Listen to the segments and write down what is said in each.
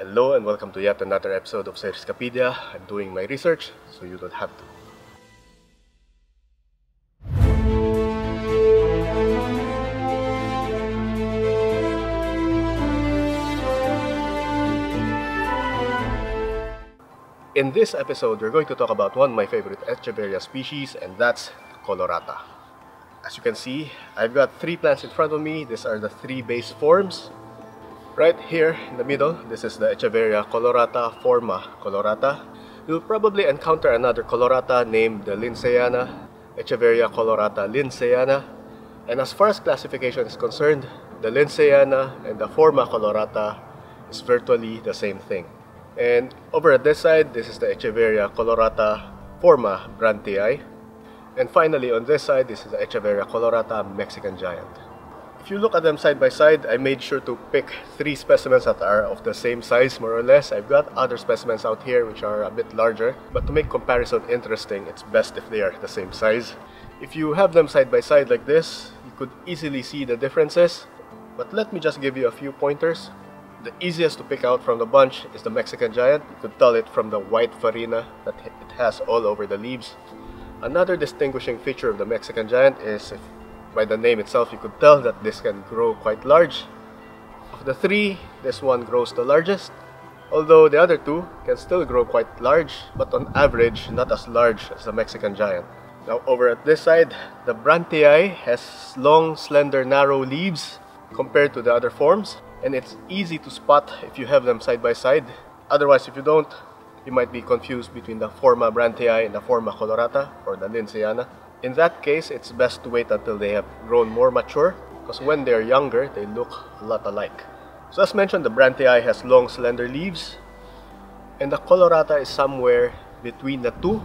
Hello and welcome to yet another episode of Cerriscapedia. I'm doing my research so you don't have to. In this episode, we're going to talk about one of my favorite Echeveria species, and that's Colorata. As you can see, I've got three plants in front of me. These are the three base forms. Right here in the middle, this is the Echeveria colorata forma colorata. You'll probably encounter another colorata named the Lindsayana, Echeveria colorata lindsayana. And as far as classification is concerned, the Lindsayana and the forma colorata is virtually the same thing. And over at this side, this is the Echeveria colorata forma brandtii. And finally, on this side, this is the Echeveria colorata Mexican giant. If you look at them side by side, I made sure to pick three specimens that are of the same size, more or less. I've got other specimens out here which are a bit larger, but to make comparison interesting, it's best if they are the same size. If you have them side by side like this, you could easily see the differences, but let me just give you a few pointers. The easiest to pick out from the bunch is the Mexican giant. You could tell it from the white farina that it has all over the leaves. Another distinguishing feature of the Mexican giant is if by the name itself you could tell that this can grow quite large. Of the three, this one grows the largest, although the other two can still grow quite large, but on average not as large as the Mexican giant. Now over at this side, the Brandtii has long, slender, narrow leaves compared to the other forms, and it's easy to spot if you have them side by side. Otherwise, if you don't, you might be confused between the Forma brandtii and the Forma colorata or the Lindsayana. In that case, it's best to wait until they have grown more mature because when they're younger, they look a lot alike. So as mentioned, the brandtii has long slender leaves and the colorata is somewhere between the two.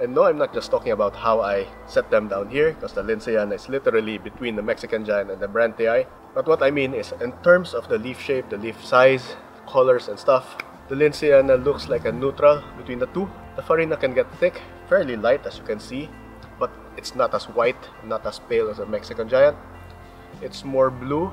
And no, I'm not just talking about how I set them down here because the Lindsayana is literally between the Mexican giant and the brandtii. But what I mean is in terms of the leaf shape, the leaf size, colors and stuff, the Lindsayana looks like a neutral between the two. The farina can get thick, fairly light as you can see, it's not as white, not as pale as a Mexican giant. It's more blue.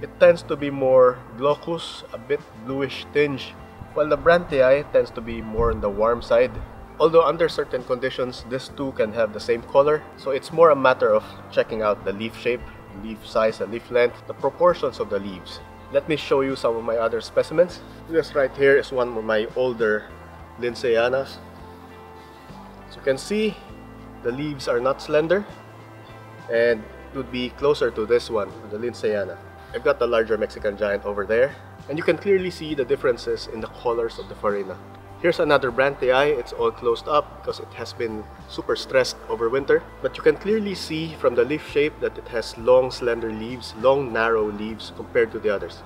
It tends to be more glaucous, a bit bluish tinge, while the Brandtii tends to be more on the warm side. Although under certain conditions, this too can have the same color, so it's more a matter of checking out the leaf shape, leaf size, and leaf length, the proportions of the leaves. Let me show you some of my other specimens. This right here is one of my older Lindsayanas. As you can see, the leaves are not slender and would be closer to this one, the Lindsayana. I've got the larger Mexican giant over there and you can clearly see the differences in the colors of the farina. Here's another Brandtii, it's all closed up because it has been super stressed over winter. But you can clearly see from the leaf shape that it has long slender leaves, long narrow leaves compared to the others.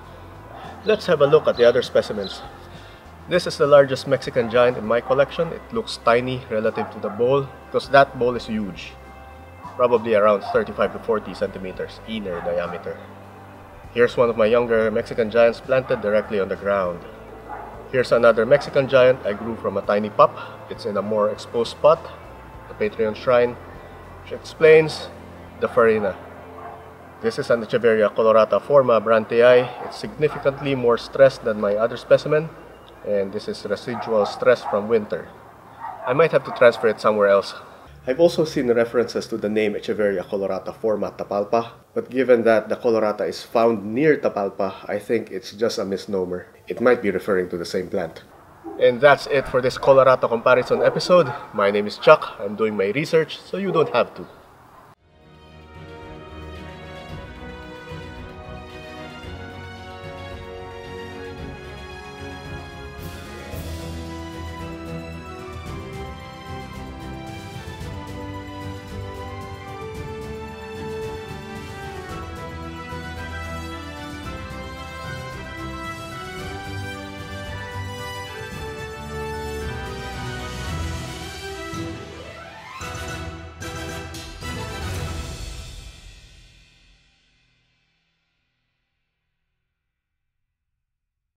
Let's have a look at the other specimens. This is the largest Mexican giant in my collection. It looks tiny relative to the bowl because that bowl is huge. Probably around 35 to 40 centimeters inner diameter. Here's one of my younger Mexican giants planted directly on the ground. Here's another Mexican giant I grew from a tiny pup. It's in a more exposed spot, the Patreon shrine, which explains the farina. This is an Echeveria colorata forma brandtii. It's significantly more stressed than my other specimen and this is residual stress from winter. I might have to transfer it somewhere else. I've also seen references to the name Echeveria colorata forma Tapalpa, but given that the colorata is found near Tapalpa, I think it's just a misnomer. It might be referring to the same plant. And that's it for this colorata comparison episode. My name is Chuck. I'm doing my research, so you don't have to.